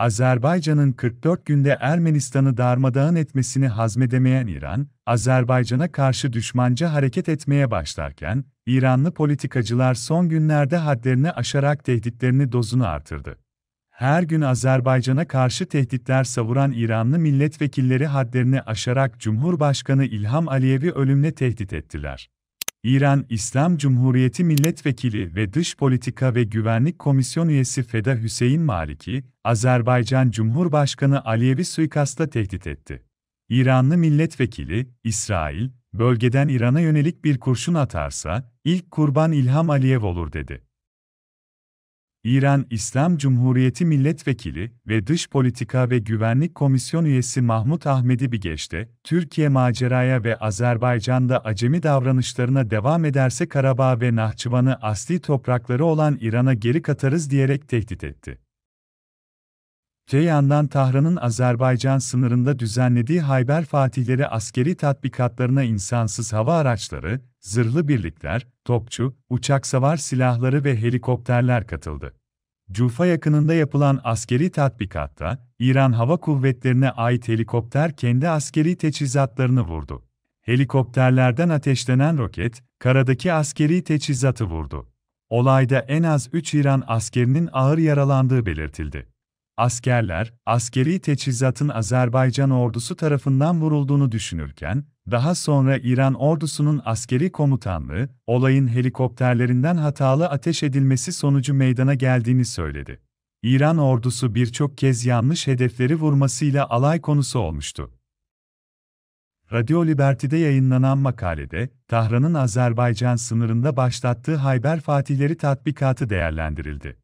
Azerbaycan'ın 44 günde Ermenistan'ı darmadağın etmesini hazmedemeyen İran, Azerbaycan'a karşı düşmanca hareket etmeye başlarken, İranlı politikacılar son günlerde hadlerini aşarak tehditlerini dozunu artırdı. Her gün Azerbaycan'a karşı tehditler savuran İranlı milletvekilleri hadlerini aşarak Cumhurbaşkanı İlham Aliyev'i ölümle tehdit ettiler. İran İslam Cumhuriyeti Milletvekili ve Dış Politika ve Güvenlik Komisyon üyesi Feda Hüseyin Maliki, Azerbaycan Cumhurbaşkanı Aliyev'i suikasta tehdit etti. İranlı milletvekili, İsrail, bölgeden İran'a yönelik bir kurşun atarsa, ilk kurban İlham Aliyev olur dedi. İran İslam Cumhuriyeti Milletvekili ve Dış Politika ve Güvenlik Komisyon üyesi Mahmut Ahmedi Bigeş'te, Türkiye maceraya ve Azerbaycan'da acemi davranışlarına devam ederse Karabağ ve Nahçıvan'ı asli toprakları olan İran'a geri katarız diyerek tehdit etti. Te yandan Tahran'ın Azerbaycan sınırında düzenlediği Hayber Fatihleri askeri tatbikatlarına insansız hava araçları, zırhlı birlikler, topçu, uçak savar silahları ve helikopterler katıldı. Cufa yakınında yapılan askeri tatbikatta, İran Hava Kuvvetlerine ait helikopter kendi askeri teçhizatlarını vurdu. Helikopterlerden ateşlenen roket, karadaki askeri teçhizatı vurdu. Olayda en az 3 İran askerinin ağır yaralandığı belirtildi. Askerler, askeri teçhizatın Azerbaycan ordusu tarafından vurulduğunu düşünürken, daha sonra İran ordusunun askeri komutanlığı, olayın helikopterlerinden hatalı ateş edilmesi sonucu meydana geldiğini söyledi. İran ordusu birçok kez yanlış hedefleri vurmasıyla alay konusu olmuştu. Radio Liberty'de yayınlanan makalede, Tahran'ın Azerbaycan sınırında başlattığı Hayber Fatihleri tatbikatı değerlendirildi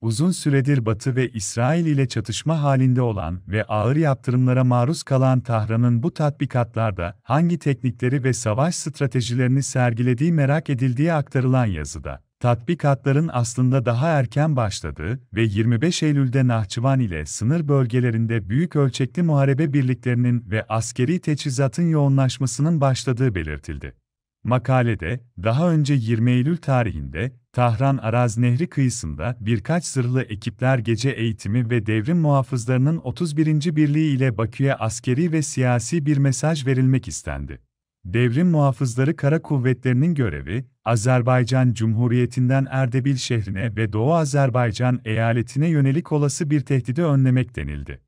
uzun süredir Batı ve İsrail ile çatışma halinde olan ve ağır yaptırımlara maruz kalan Tahran'ın bu tatbikatlarda hangi teknikleri ve savaş stratejilerini sergilediği merak edildiği aktarılan yazıda, tatbikatların aslında daha erken başladığı ve 25 Eylül'de Nahçıvan ile sınır bölgelerinde büyük ölçekli muharebe birliklerinin ve askeri teçhizatın yoğunlaşmasının başladığı belirtildi. Makalede, daha önce 20 Eylül tarihinde, Tahran Araz Nehri kıyısında birkaç zırhlı ekipler gece eğitimi ve devrim muhafızlarının 31. Birliği ile Bakü'ye askeri ve siyasi bir mesaj verilmek istendi. Devrim muhafızları kara kuvvetlerinin görevi, Azerbaycan Cumhuriyeti'nden Erdebil şehrine ve Doğu Azerbaycan eyaletine yönelik olası bir tehdidi önlemek denildi.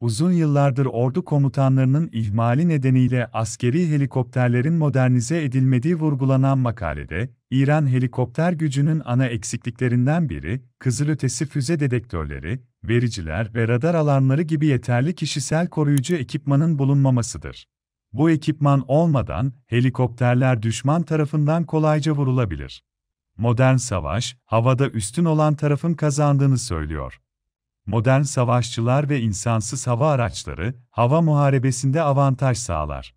Uzun yıllardır ordu komutanlarının ihmali nedeniyle askeri helikopterlerin modernize edilmediği vurgulanan makalede, İran helikopter gücünün ana eksikliklerinden biri, kızılötesi füze dedektörleri, vericiler ve radar alarmları gibi yeterli kişisel koruyucu ekipmanın bulunmamasıdır. Bu ekipman olmadan helikopterler düşman tarafından kolayca vurulabilir. Modern savaş, havada üstün olan tarafın kazandığını söylüyor modern savaşçılar ve insansız hava araçları, hava muharebesinde avantaj sağlar.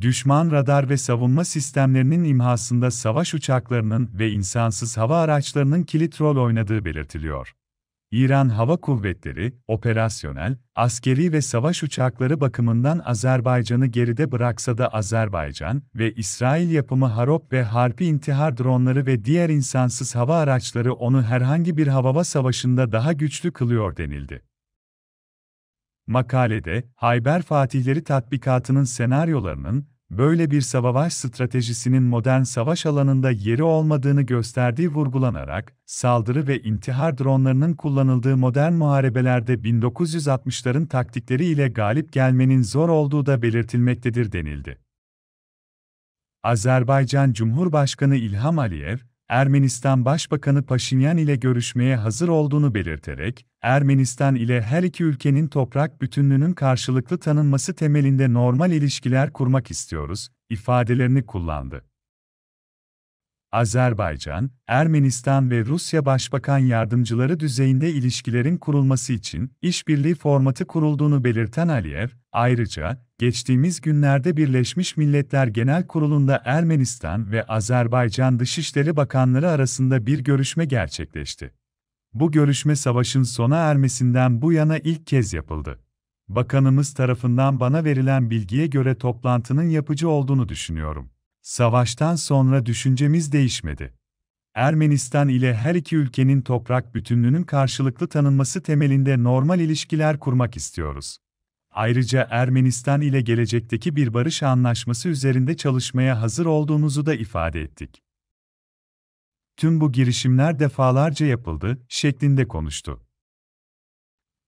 Düşman radar ve savunma sistemlerinin imhasında savaş uçaklarının ve insansız hava araçlarının kilit rol oynadığı belirtiliyor. İran Hava Kuvvetleri, operasyonel, askeri ve savaş uçakları bakımından Azerbaycan'ı geride bıraksa da Azerbaycan ve İsrail yapımı Harop ve Harpi intihar dronları ve diğer insansız hava araçları onu herhangi bir havava savaşında daha güçlü kılıyor denildi. Makalede, Hayber Fatihleri tatbikatının senaryolarının, böyle bir savaş stratejisinin modern savaş alanında yeri olmadığını gösterdiği vurgulanarak, saldırı ve intihar dronlarının kullanıldığı modern muharebelerde 1960'ların taktikleri ile galip gelmenin zor olduğu da belirtilmektedir denildi. Azerbaycan Cumhurbaşkanı İlham Aliyev, Ermenistan Başbakanı Paşinyan ile görüşmeye hazır olduğunu belirterek, Ermenistan ile her iki ülkenin toprak bütünlüğünün karşılıklı tanınması temelinde normal ilişkiler kurmak istiyoruz, ifadelerini kullandı. Azerbaycan, Ermenistan ve Rusya Başbakan Yardımcıları düzeyinde ilişkilerin kurulması için işbirliği formatı kurulduğunu belirten Aliyev, ayrıca, geçtiğimiz günlerde Birleşmiş Milletler Genel Kurulu'nda Ermenistan ve Azerbaycan Dışişleri Bakanları arasında bir görüşme gerçekleşti. Bu görüşme savaşın sona ermesinden bu yana ilk kez yapıldı. Bakanımız tarafından bana verilen bilgiye göre toplantının yapıcı olduğunu düşünüyorum. Savaştan sonra düşüncemiz değişmedi. Ermenistan ile her iki ülkenin toprak bütünlüğünün karşılıklı tanınması temelinde normal ilişkiler kurmak istiyoruz. Ayrıca Ermenistan ile gelecekteki bir barış anlaşması üzerinde çalışmaya hazır olduğumuzu da ifade ettik. Tüm bu girişimler defalarca yapıldı şeklinde konuştu.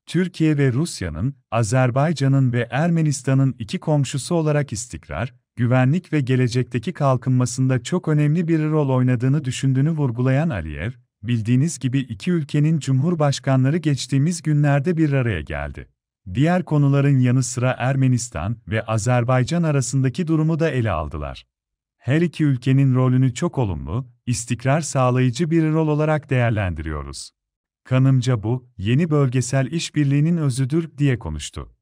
Türkiye ve Rusya'nın, Azerbaycan'ın ve Ermenistan'ın iki komşusu olarak istikrar, güvenlik ve gelecekteki kalkınmasında çok önemli bir rol oynadığını düşündüğünü vurgulayan Aliyev, bildiğiniz gibi iki ülkenin cumhurbaşkanları geçtiğimiz günlerde bir araya geldi. Diğer konuların yanı sıra Ermenistan ve Azerbaycan arasındaki durumu da ele aldılar. Her iki ülkenin rolünü çok olumlu, istikrar sağlayıcı bir rol olarak değerlendiriyoruz. Kanımca bu, yeni bölgesel işbirliğinin özüdür diye konuştu.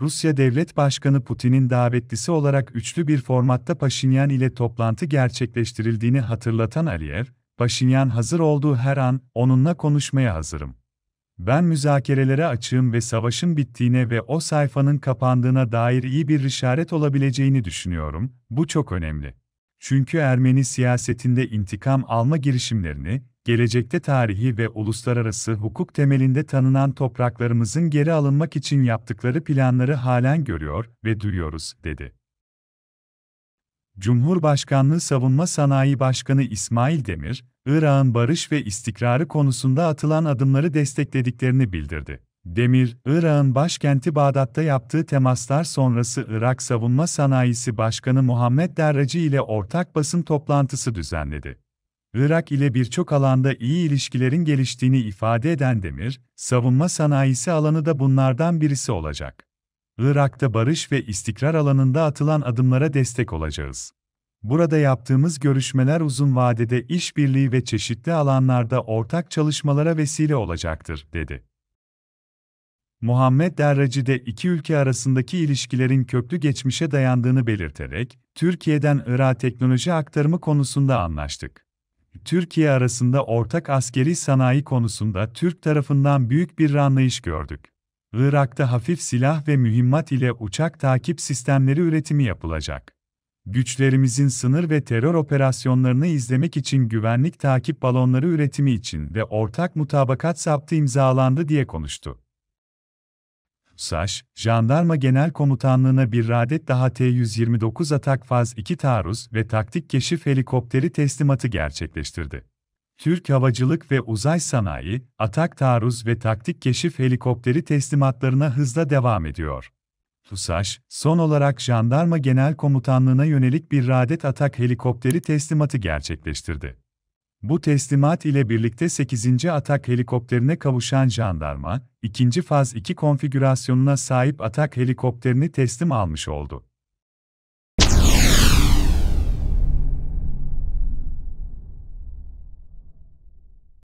Rusya Devlet Başkanı Putin'in davetlisi olarak üçlü bir formatta Paşinyan ile toplantı gerçekleştirildiğini hatırlatan Aliyev, Paşinyan hazır olduğu her an onunla konuşmaya hazırım. Ben müzakerelere açığım ve savaşın bittiğine ve o sayfanın kapandığına dair iyi bir işaret olabileceğini düşünüyorum. Bu çok önemli. Çünkü Ermeni siyasetinde intikam alma girişimlerini, gelecekte tarihi ve uluslararası hukuk temelinde tanınan topraklarımızın geri alınmak için yaptıkları planları halen görüyor ve duyuyoruz, dedi. Cumhurbaşkanlığı Savunma Sanayi Başkanı İsmail Demir, Irak'ın barış ve istikrarı konusunda atılan adımları desteklediklerini bildirdi. Demir, Irak'ın başkenti Bağdat'ta yaptığı temaslar sonrası Irak Savunma Sanayisi Başkanı Muhammed Derracı ile ortak basın toplantısı düzenledi. Irak ile birçok alanda iyi ilişkilerin geliştiğini ifade eden Demir, savunma sanayisi alanı da bunlardan birisi olacak. Irak'ta barış ve istikrar alanında atılan adımlara destek olacağız. Burada yaptığımız görüşmeler uzun vadede işbirliği ve çeşitli alanlarda ortak çalışmalara vesile olacaktır, dedi. Muhammed Derracı de iki ülke arasındaki ilişkilerin köklü geçmişe dayandığını belirterek, Türkiye'den Irak'a teknoloji aktarımı konusunda anlaştık. Türkiye arasında ortak askeri sanayi konusunda Türk tarafından büyük bir anlayış gördük. Irak'ta hafif silah ve mühimmat ile uçak takip sistemleri üretimi yapılacak. Güçlerimizin sınır ve terör operasyonlarını izlemek için güvenlik takip balonları üretimi için ve ortak mutabakat saptı imzalandı diye konuştu. SAŞ, Jandarma Genel Komutanlığı'na bir adet daha T-129 Atak Faz 2 taarruz ve taktik keşif helikopteri teslimatı gerçekleştirdi. Türk Havacılık ve Uzay Sanayi, Atak taarruz ve taktik keşif helikopteri teslimatlarına hızla devam ediyor. TUSAŞ, son olarak Jandarma Genel Komutanlığı'na yönelik bir adet Atak helikopteri teslimatı gerçekleştirdi. Bu teslimat ile birlikte 8. atak helikopterine kavuşan jandarma, ikinci faz 2 konfigürasyonuna sahip atak helikopterini teslim almış oldu.